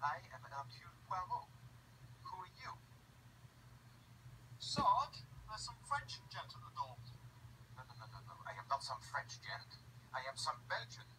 I am Hercule Poirot. Who are you? Sarge, there's uh, some French gent at the door. No, no, no, no, no. I am not some French gent. I am some Belgian.